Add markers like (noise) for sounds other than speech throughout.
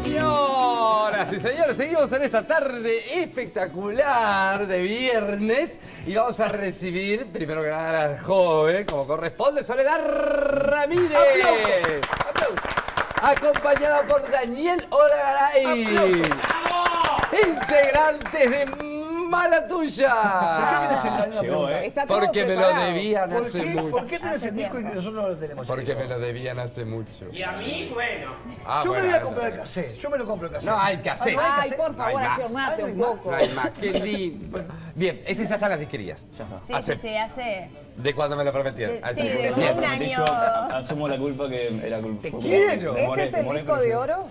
Señoras y señores, seguimos en esta tarde espectacular de viernes y vamos a recibir, primero que nada, a la joven, como corresponde, Soledad Ramírez. Acompañada por Daniel Oragaray. Integrantes de Mala Tuya. Llegó, ¿eh? Está todo Porque me lo preparado. debían ¿Por hace qué, mucho. ¿Por qué tenés el disco y nosotros no lo tenemos? Porque me lo debían hace mucho. Y a mí, bueno. Ah, Yo bueno, me voy a comprar el cassette. Yo me lo compro el cassette. No, hay cassette. Ah, Ay, por No hay favor, más. un poco. No hay más, qué (laughs) lindo. Bien, este ya está en las disquerías. Ya está. Sí, Hace- sí, sí, hace... ¿De cuando me lo prometieron? De- sí, de Siempre. un Prometí año. yo, asumo la culpa que era culpa. Te quiero. por- ¿Este es el por- disco de oro?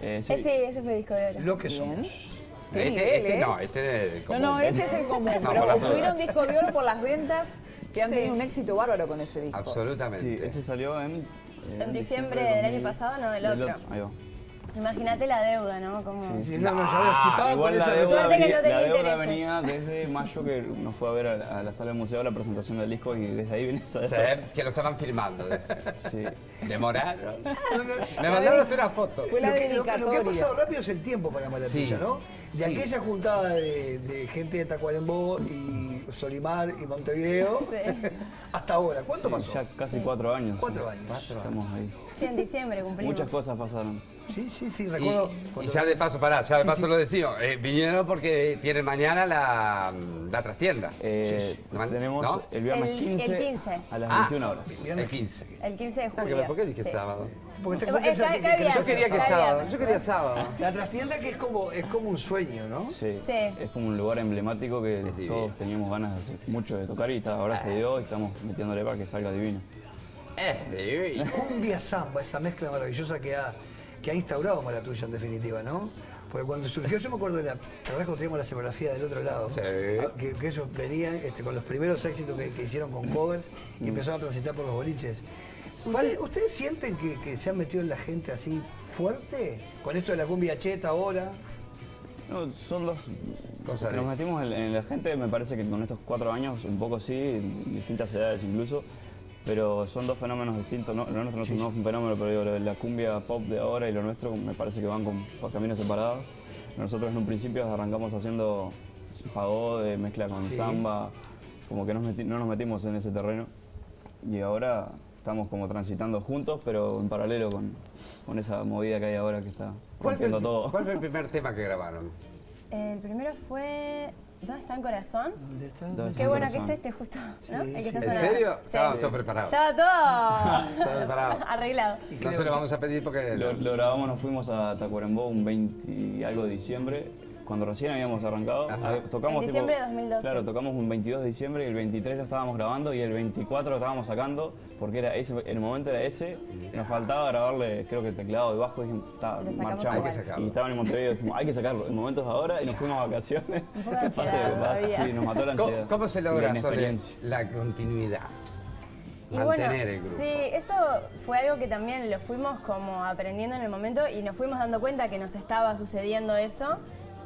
Eh, sí. Eh, sí, ese fue el disco de oro. Lo que somos. Qué Este, nivel, este ¿eh? no, este es No, común. no, ese es el común, (laughs) No, pero obtuvieron disco de oro por las ventas que han tenido un éxito bárbaro con ese disco. Absolutamente. Sí, ese salió en... eh, En diciembre del año pasado, no, del otro. Ahí va. Imagínate la deuda, ¿no? Como... Sí, Sí, no, no, ya veo. Si pagan con Igual la esa deuda, Suerte que venía, no tenía la deuda intereses. venía desde mayo que nos fue a ver a, a la sala del museo la presentación del disco y desde ahí viene esa Sí, deuda. que lo estaban filmando. Sí. Demoraron. Me mandaron hasta una foto. Fue la Lo que, lo que- lo que ha dedicatoria. pasado rápido es el tiempo para Mala Sí, Tuya, ¿no? De sí. aquella juntada de, de gente de Tacuarembó y Solimar y Montevideo (laughs) hasta ahora. ¿Cuánto Sí, pasó? ya casi cuatro años. Cuatro años. Estamos ahí. Sí, en diciembre cumplimos. Muchas cosas pasaron. Sí, sí, sí, Y, recuerdo. y cuando- ya de paso, pará, ya de paso lo decimos. eh, vinieron porque tienen mañana la, la trastienda. Eh, Sí, sí. Tenemos ¿No? el viernes El- 15, el 15. a las Ah, 21 horas. El 15. El 15 de Ah, julio. que- ¿Por qué dije Sí. sábado? Porque te cuentes eh, el que- que- bien. Yo quería que sábado. Yo quería sábado. La trastienda que es como, es como un sueño, ¿no? Sí, Sí. es como un lugar emblemático que todos teníamos ganas de hacer mucho de tocar y está- ahora se dio y estamos metiéndole para que salga divino. Es divino. Cumbia samba, esa mezcla maravillosa que ha, que ha instaurado Mala Tuya en definitiva, ¿no? Porque cuando surgió, yo me acuerdo de la, ¿te cuando teníamos la escenografía del otro lado? Sí. Ah, Que, que ellos venían este, con los primeros éxitos que, que hicieron con covers y empezaron a transitar por los boliches. ¿Ustedes, ustedes sienten que, que se han metido en la gente así fuerte? Con esto de la cumbia cheta ahora. No, son dos Cosas que nos metimos en, en la gente, me parece que con estos cuatro años, un poco sí, en distintas edades incluso, pero son dos fenómenos distintos. No, lo nuestro no es un- no es un fenómeno, pero digo, lo de la cumbia pop de ahora y lo nuestro me parece que van con, por caminos separados. Nosotros en un principio arrancamos haciendo pagode, mezcla con Sí. samba, como que nos meti- no nos metimos en ese terreno y ahora estamos como transitando juntos, pero en paralelo con, con esa movida que hay ahora que está ¿Cuál fue, el, rompiendo todo. cuál fue el (laughs) primer tema que grabaron? El primero fue... ¿Dónde está el corazón? ¿Dónde está? ¿Dónde Qué el bueno que es este justo, ¿no? Sí, el que sí. está ¿En serio? Sí. Estaba todo preparado. Estaba todo (laughs) Estaba preparado. arreglado. No se lo vamos a pedir porque... Lo, lo grabamos, nos fuimos a Tacuarembó un 20 y algo de diciembre, cuando recién habíamos arrancado. Ajá. Ah, Tocamos En tipo- diciembre de 2012. Claro, tocamos un 22 de diciembre y el 23 lo estábamos grabando y el 24 lo estábamos sacando porque era ese, el momento era ese. Nos faltaba grabarle, creo que el teclado y bajo y dijimos, "Ta, Lo sacamos marchamos. igual. Hay que sacarlo. Y estaban en Montevideo y dijimos, hay que sacarlo. El momento es ahora y nos fuimos a vacaciones. Un poco de (laughs) ansiedad sí, nos mató la ¿Cómo, ansiedad. cómo se la logra inexperiencia. la continuidad? Y bueno, el grupo. sí, eso fue algo que también lo fuimos como aprendiendo en el momento y nos fuimos dando cuenta que nos estaba sucediendo eso.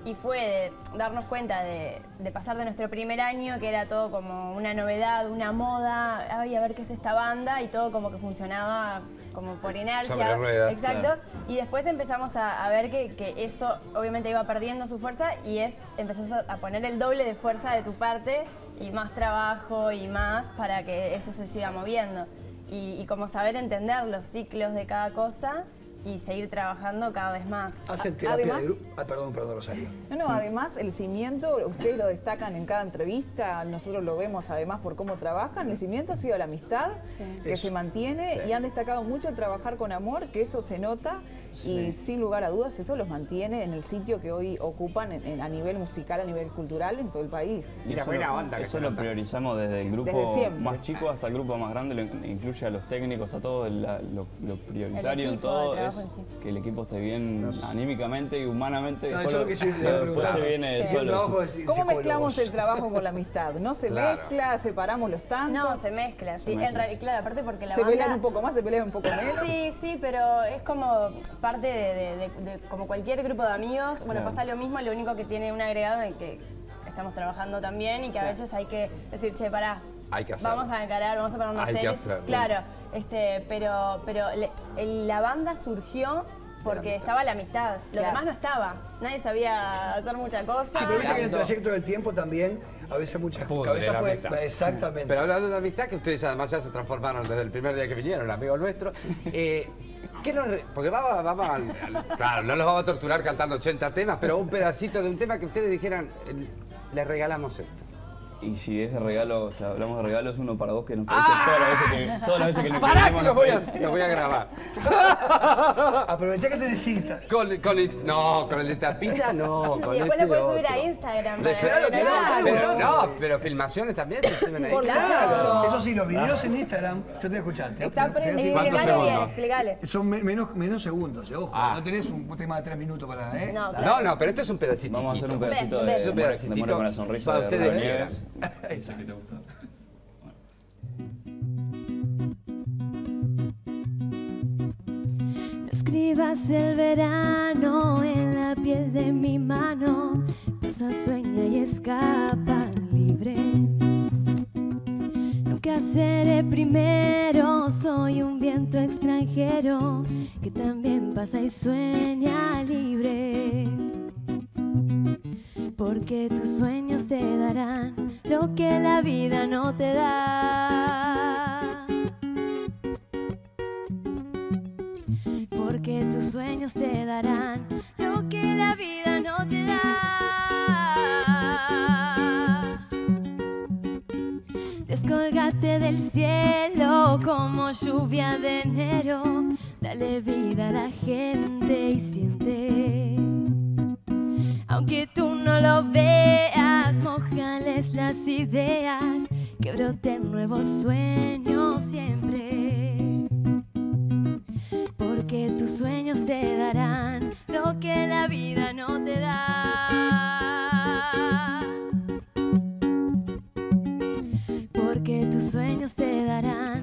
Y fue de darnos cuenta de, de pasar de nuestro primer año, que era todo como una novedad, una moda, ay, a ver qué es esta banda, y todo como que funcionaba como por inercia. Sobre ruedas, Exacto. claro. Y después empezamos a, a ver que, que eso obviamente iba perdiendo su fuerza y es empezás a, a poner el doble de fuerza de tu parte y más trabajo y más para que eso se siga moviendo. Y, y como saber entender los ciclos de cada cosa y seguir trabajando cada vez más. Hacen terapia Además- de grupo. Ah, perdón, perdón, Rosario. No, no, además el cimiento, ustedes lo destacan en cada entrevista, nosotros lo vemos además por cómo trabajan, el cimiento ha sido la amistad, Sí. que Eso. se mantiene y han destacado mucho el trabajar con amor, que eso se nota y sin lugar a dudas eso los mantiene en el sitio que hoy ocupan en- en- a nivel musical, a nivel cultural en todo el país. Mira, eso buena onda Eso lo priorizamos desde el grupo Desde más chico hasta el grupo más grande, lo incluye a los técnicos, a todo, la- lo, lo prioritario en todo es que el equipo esté bien anímicamente y humanamente. Después eso es lo que se viene Sí, trabajo de ¿Cómo mezclamos el trabajo con la amistad? ¿No se Claro. mezcla? ¿Separamos los tantos? No, se mezcla, sí. mezcla, en realidad, claro, aparte porque la ¿Se banda... pelean un poco más, se pelean un poco menos? Sí, sí, pero es como parte de, de- de- de- como cualquier grupo de amigos. Bueno, Claro. pasa lo mismo, lo único que tiene un agregado en que estamos trabajando también y que a veces hay que decir, che, pará, Hay que hacerlo. vamos a encarar, vamos a que serios. hacerlo. Claro, este, pero, pero le- el- la banda surgió porque estaba la amistad. Lo Claro. demás no estaba. Nadie sabía hacer mucha cosa. Sí, pero viste que en el trayecto del tiempo también, a veces muchas Pudre cabezas la pueden... amistad. Exactamente. Pero hablando de amistad, que ustedes además ya se transformaron desde el primer día que vinieron, amigos nuestros. (laughs) Eh, ¿qué nos re- porque vamos, vamos al- al- Claro, no los vamos a torturar cantando 80 temas, pero un pedacito de un tema que ustedes dijeran, eh, les regalamos esto. Y si es de regalo, o sea, hablamos de regalos, uno para vos que nos pediste ¡Ah! todas las veces que, todas las veces que nos ¡Pará pedimos, que nos los voy a, pediste. los voy a grabar! (laughs) Aprovechá que tenés cita. Con, con el, no, con el de tapita no. (laughs) Con Y después este lo puedes subir a Instagram Le- claro, claro. pero, no, pero filmaciones también se suben ahí. Por Claro. Eso sí, los videos en Instagram, yo te voy a escuchar. te- Está te- te voy a decir- prendido. ¿Cuántos Explicale bien, segundos? explicale. Son me- menos, menos segundos, eh, ojo. Ah. No tenés un tema de tres minutos para... ¿eh? No, No, no, pero esto es un pedacito. Vamos a hacer un pedacito un de, Un de pedacito Muere con la sonrisa para de. Que te gusta. No escribas el verano en la piel de mi mano. Pasa, sueña y escapa libre. Nunca seré primero, soy un viento extranjero que también pasa y sueña libre. Porque tus sueños te darán lo que la vida no te da. Porque tus sueños te darán lo que la vida no te da. Descolgate del cielo como lluvia de enero. Dale vida a la gente y siente. Aunque tú no lo veas, mojales las ideas, que broten nuevos sueños siempre. Porque tus sueños te darán lo que la vida no te da. Porque tus sueños te darán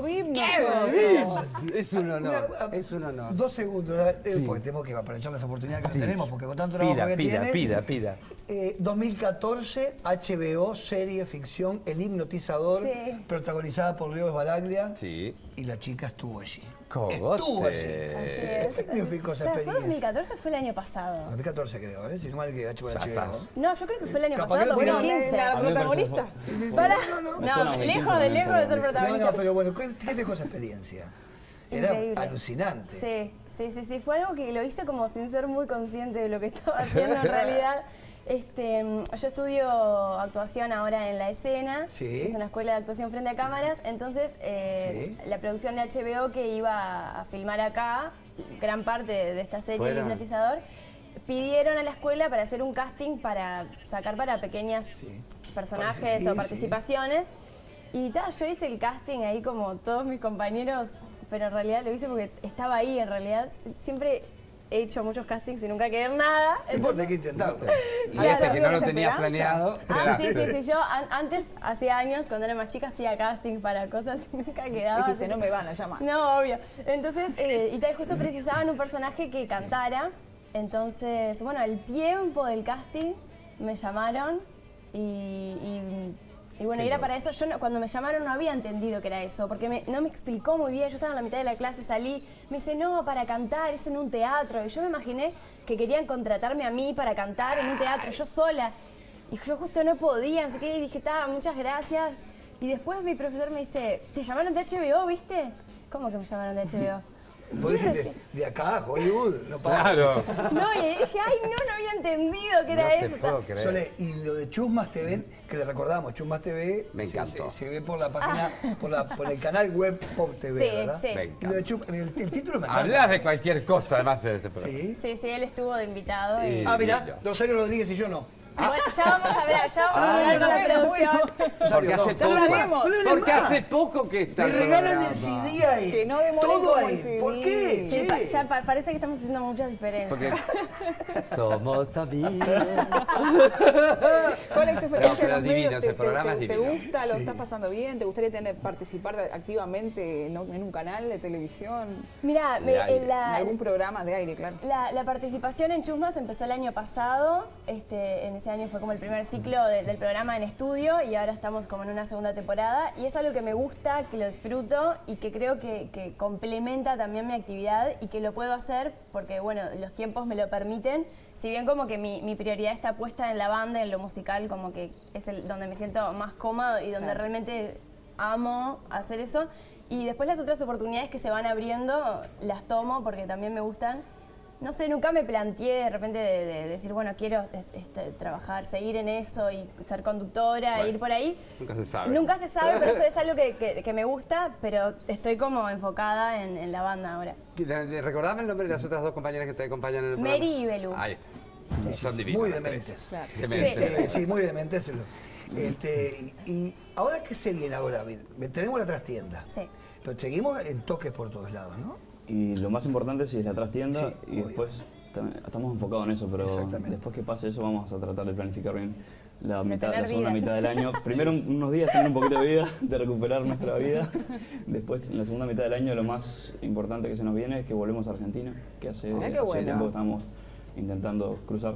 VIP maravilla! nosotros. Es un honor, Una- es un honor. Dos segundos, eh, porque tenemos que aprovechar las oportunidades que no tenemos, porque con tanto trabajo Pida, que pida, tiene... pida, pida. Eh, 2014, HBO, serie, ficción, El Hipnotizador, Sí. protagonizada por Leo Baraglia. Sí. Y la chica estuvo allí. Cogote. Estuvo allí. Así ¿Qué es. significó esa Pero fue experiencia? 2014 fue el año pasado. 2014 creo, ¿eh? Si no mal que HBO. No, yo creo que fue el año Capaz pasado, que lo Bueno, tiró. 2015. la protagonista. Para- No, no, no. No, 2015 lejos de lejos de ser también, No, protagonista. no, pero bueno, ¿qué, qué dejó esa experiencia? Era Increíble. alucinante. Sí, sí, sí, sí. Fue algo que lo hice como sin ser muy consciente de lo que (laughs) estaba (laughs) haciendo en realidad. Este, yo estudio actuación ahora en la escena, Sí. que es una escuela de actuación frente a cámaras, entonces eh, Sí. la producción de HBO que iba a filmar acá, gran parte de esta serie, El. Hipnotizador, pidieron a la escuela para hacer un casting para sacar para pequeñas Sí. personajes o participaciones. Y ta, yo hice el casting ahí como todos mis compañeros, pero en realidad lo hice porque estaba ahí, en realidad siempre he hecho muchos castings y nunca quedé en nada. Importa, hay que intentarlo. (laughs) Y Claro, este que no lo tenías planeado. Ah, sí, (laughs) sí, sí. Yo an- antes, hacía años, cuando era más chica, hacía casting para cosas y nunca quedaba. Dijiste, no me van a llamar. No, obvio. Entonces, eh, y tal, justo precisaban un personaje que cantara. Entonces, bueno, al tiempo del casting me llamaron y, y- y bueno, y era para eso. Yo no- cuando me llamaron no había entendido que era eso, porque me- no me explicó muy bien. Yo estaba en la mitad de la clase, salí, me dice, no, para cantar, es en un teatro. Y yo me imaginé que querían contratarme a mí para cantar en un teatro, yo sola. Y yo justo no podía, así que dije, está, muchas gracias. Y después mi profesor me dice, ¿te llamaron de HBO, viste? ¿Cómo que me llamaron de HBO? Vos Sí, dijiste, sí. de acá, Hollywood, no para. Claro. No, y dije, ay, no, no había entendido que era No te eso. puedo creer. Sole, y lo de Chusmas TV, que le recordamos, Chusmas TV Me se- encantó. Se, se ve por la página, por, la, por el canal web Pop TV, Sí, ¿verdad? sí. Y lo de. Chum- el, el título me encanta. Hablas de cualquier cosa además de este programa. Sí. Sí, sí, él estuvo de invitado. y- Ah, mirá, Rosario Rodríguez y yo no. Bueno, ya vamos a hablar, ya vamos a hablar con la bueno, producción. Porque hace Ya poco, porque hace poco que está Me regalan el CD ahí. Que no demoren Todo como ahí. el CD. ¿Por qué? Sí, che? pa- ya pa- parece que estamos haciendo muchas diferencias. Porque (laughs) somos amigos. ¿Cuál es tu No, experiencia pero en los divino, medios? ese ¿Te, te- programa te- es te divino. gusta? ¿Lo estás pasando bien? ¿Te gustaría tener, participar de- activamente en, en un canal de televisión? Mira, me- aire. en la, en algún programa de aire, claro. La, la participación en Chusmas empezó el año pasado. Este, en ese año fue como el primer ciclo de- del programa en estudio y ahora estamos como en una segunda temporada. Y es algo que me gusta, que lo disfruto y que creo que, que complementa también mi actividad y que lo puedo hacer porque, bueno, los tiempos me lo permiten. Si bien como que mi, mi prioridad está puesta en la banda, en lo musical, como que es el, donde me siento más cómodo y donde Claro. realmente amo hacer eso. Y después las otras oportunidades que se van abriendo las tomo porque también me gustan. No sé, nunca me planteé de repente de, de decir, bueno, quiero este, trabajar, seguir en eso y ser conductora, Bueno, ir por ahí. Nunca se sabe. Nunca se sabe, pero eso es (laughs) algo que, que- que me gusta, pero estoy como enfocada en, en la banda ahora. ¿Recordame el nombre de las otras dos compañeras que te acompañan en el Mary programa? y Belu. Ahí está. Son divinas. Muy dementes. Claro. Dementes. Sí, muy dementes. Este, y y ahora, ¿qué se viene ahora? Bien, Tenemos la trastienda. Sí. Pero seguimos en toques por todos lados, ¿no? Y lo más importante sí es la trastienda Sí, y obvio. después tam- estamos enfocados en eso, pero después que pase eso vamos a tratar de planificar bien la, mitad, la segunda vida. mitad del año. (laughs) Primero un- unos días tener un poquito de vida, (laughs) de recuperar nuestra vida. Después en la segunda mitad del año lo más importante que se nos viene es que volvemos a Argentina, que hace, Ah, hace bueno. tiempo que estamos intentando cruzar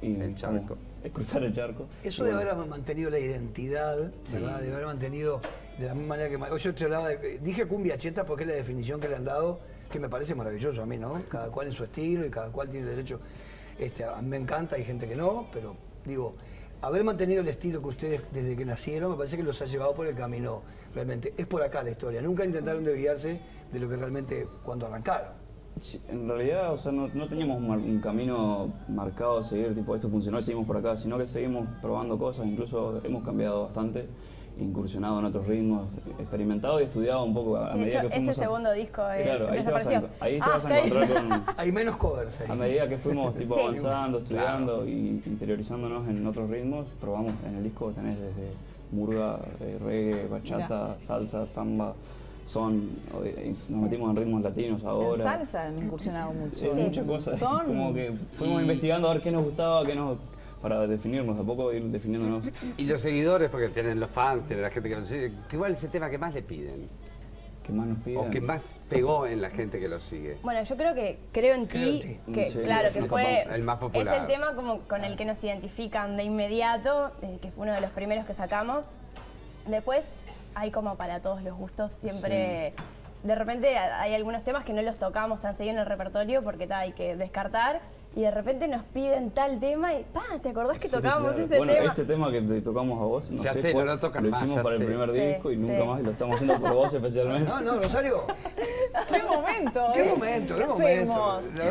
y El charco. (laughs) cruzar el charco. Eso de bueno, haber mantenido la identidad, ¿verdad? De haber mantenido de la misma manera que... yo te hablaba de... Dije cumbia cheta porque es la definición que le han dado, que me parece maravilloso a mí, ¿no? Cada cual en su estilo y cada cual tiene derecho... Este, me encanta, hay gente que no, pero digo, haber mantenido el estilo que ustedes desde que nacieron, me parece que los ha llevado por el camino, realmente. Es por acá la historia. Nunca intentaron desviarse de lo que realmente cuando arrancaron. En realidad, o sea, no, no teníamos un camino marcado a seguir, tipo, esto funcionó y seguimos por acá, sino que seguimos probando cosas, incluso hemos cambiado bastante, incursionado en otros ritmos, experimentado y estudiado un poco a, Sí, medida hecho, que ese fuimos... a- segundo disco es- Claro, ahí te vas a, desapareció. ahí te Ah, vas a bien. encontrar con... (laughs) Hay menos covers ahí. A medida que fuimos (laughs) tipo, Sí. avanzando, estudiando y interiorizándonos en otros ritmos, probamos en el disco tenés desde murga, eh, reggae, bachata, salsa, samba, son, eh, nos metimos en ritmos latinos ahora. En salsa han incursionado mucho. Sí, muchas cosas. Son- Como que fuimos Y- investigando a ver qué nos gustaba, qué nos para definirnos, de a poco ir definiéndonos. (laughs) Y los seguidores, porque tienen los fans, tienen la gente que los sigue. ¿Cuál es el tema que más le piden? ¿Qué más nos piden? O que más pegó en la gente que lo sigue. Bueno, yo creo que Creo en ti, que Sí, claro, que el fue más- el más popular. es el tema como con el que nos identifican de inmediato, eh, que fue uno de los primeros que sacamos. Después hay como para todos los gustos, siempre de repente hay algunos temas que no los tocamos tan seguido en el repertorio porque ta, hay que descartar y de repente nos piden tal tema y pa, ¿te acordás que Sí, tocábamos claro. ese bueno, tema? este tema que te tocamos a vos, no Ya sé, no lo tocan más, hicimos ya para sé. el primer Sí, disco y nunca más y lo estamos haciendo por vos especialmente. No, no, Rosario. ¡Qué momento! ¿Qué eh! momento, qué ¿Qué momento? Lo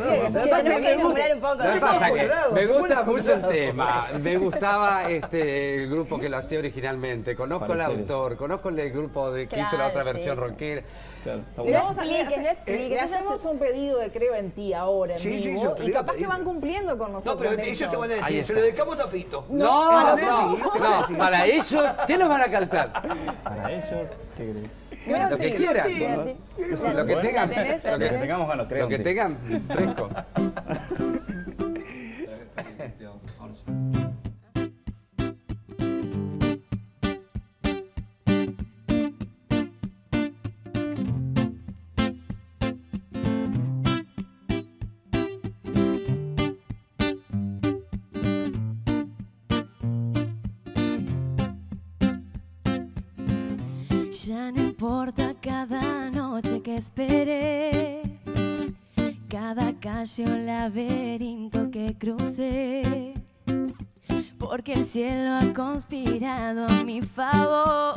me gusta mucho el tema, me gustaba este, el grupo que lo hacía originalmente, conozco el Pareceres. autor, conozco el grupo de, que hizo la otra versión sí. rockera. Claro, está Le bueno. vamos a le, expliques, no hace- expliques, le entonces hacemos un pedido de Creo en ti ahora en Sí, sí, vivo yo y creo, capaz que van cumpliendo con No, nosotros. pero de ellos hecho. te van a decir, se lo dedicamos a Fito. No, no, sí, no, sí, no, (laughs) sí. para ellos, ¿qué nos van a cantar? Para ellos, ¿qué crees? Creo Lo que quieran. Sí. Lo que tengan, ¿la tenés? ¿La lo que, tengamos ganas, creo. lo que tengan fresco. (laughs) Ya no importa cada noche que esperé, cada calle o laberinto que crucé, porque el cielo ha conspirado a mi favor.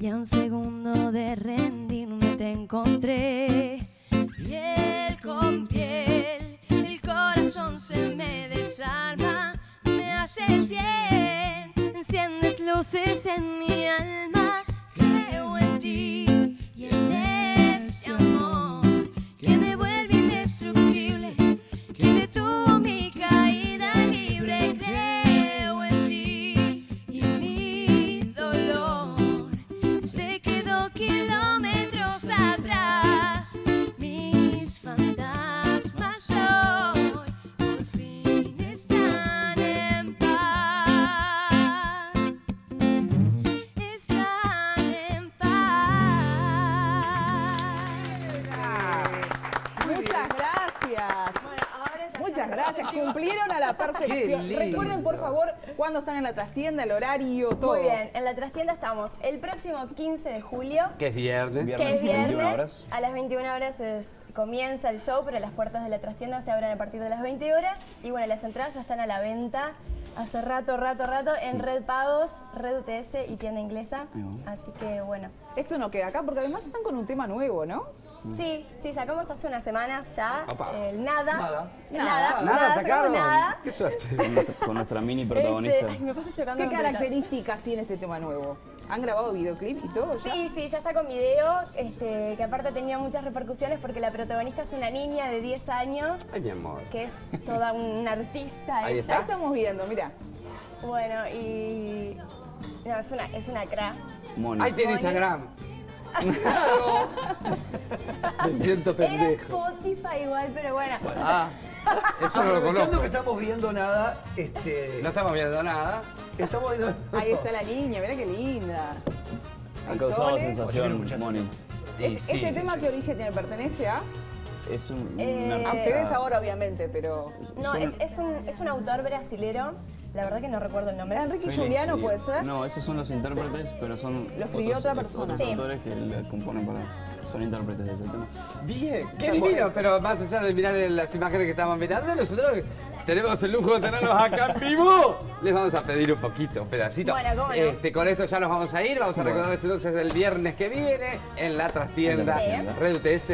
Y a un segundo de rendirme te encontré. Piel con piel, el corazón se me desarma, me haces bien, enciendes luces en mi alma, creo en ti y en ese amor Recuerden, por favor, cuándo están en la trastienda, el horario, todo. Muy bien, en la trastienda estamos el próximo 15 de julio. Que es viernes. Viernes. Que es 21 viernes, horas. a las 21 horas es- comienza el show, pero las puertas de la trastienda se abren a partir de las 20 horas. Y bueno, las entradas ya están a la venta hace rato, rato, rato en Red Pagos, Red UTS y tienda inglesa. Así que bueno. Esto no queda acá porque además están con un tema nuevo, ¿no? Sí, sí, sacamos hace unas semanas ya el nada. Nada. Nada, Nada, sacamos sacaron. Nada. Qué. (laughs) Con nuestra, con nuestra mini protagonista. Este, ay, me paso chocando. ¿Qué características tiene este tema nuevo? ¿Han grabado videoclip y todo? ya? Sí, sí, ya está con video, este, que aparte tenía muchas repercusiones porque la protagonista es una niña de 10 años, Ay, mi amor. que es toda una artista Ahí ella. está. Ya estamos viendo, mira. Bueno, y... No, es una, es una cra. Moni. Ahí tiene Moni. Instagram. (laughs) Me siento Era pendejo. Spotify igual, pero bueno. Ah, eso no lo Aprovechando conozco. que estamos viendo nada, este, No estamos viendo nada. estamos viendo... Ahí está la niña, mira qué linda. Ha causado sensación, escuchar Moni. Y Es- sí, ¿Este sí, tema sí. qué origen tiene? ¿Pertenece a? Es un, Eh, A ustedes ahora, obviamente, pero... No, es, es, un, es un autor brasilero, la verdad que no recuerdo el nombre. Enrique Juliano sí. puede ser. No, esos son los intérpretes, pero son. Lo escribió otra persona. Otros Sí. autores que le componen para. Son intérpretes de ese tema. Bien, qué divino. Pero más allá de mirar las imágenes que estamos mirando, nosotros tenemos el lujo de tenerlos acá en vivo. Les vamos a pedir un poquito, un pedacito. Bueno, cómo no. Este, con esto ya nos vamos a ir. Vamos a Bueno. recordarles entonces el viernes que viene en la trastienda En la trastienda. Red UTS.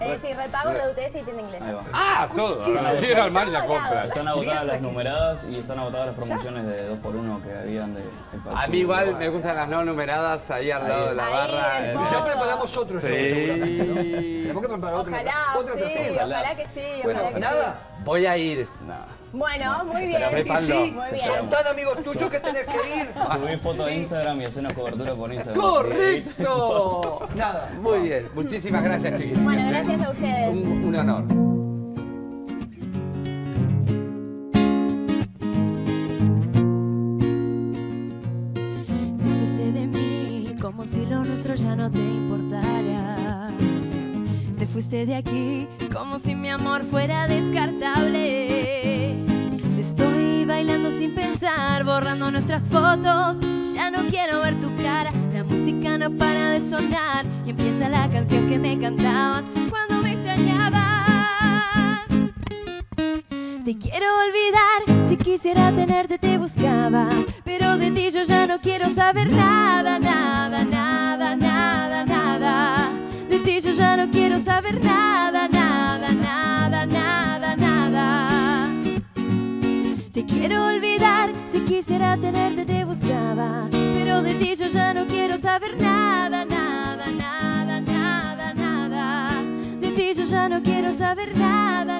Eh, sí, repago, la UTS y tienda inglesa. Va. Ah, todo. Al mar y la compra. Están agotadas las numeradas y están agotadas las promociones de 2x1 que habían de. de A mí igual me gustan las no numeradas ahí al lado de la Ahí, barra. Eh. Ya preparamos otro show, seguramente. Tenemos que preparar otro. Ojalá, otro sí, ojalá que sí, Bueno, ojalá que nada. Voy a ir. Nada. sí. Bueno, muy bien. Y sí, Muy bien. son tan amigos tuyos que tenés que ir. (laughs) Subí fotos a Sí. Instagram y hacernos cobertura por Instagram. ¡Correcto! (laughs) Nada. Muy bien. Muchísimas gracias, chiquilines. Bueno, ¿eh? gracias a ustedes. Un, un honor. Te fuiste de mí como si lo nuestro ya no te importara. Te fuiste de aquí como si mi amor fuera descartable. Estoy bailando sin pensar, borrando nuestras fotos. Ya no quiero ver tu cara, la música no para de sonar. Y empieza la canción que me cantabas cuando me extrañabas. Te quiero olvidar, si quisiera tenerte te buscaba, pero de ti yo ya no quiero saber nada, nada, nada, saber nada, nada, nada, nada, nada. Te quiero olvidar, si quisiera tenerte te buscaba, pero de ti yo ya no quiero saber nada, nada, nada, nada, nada. De ti yo ya no quiero saber nada, nada,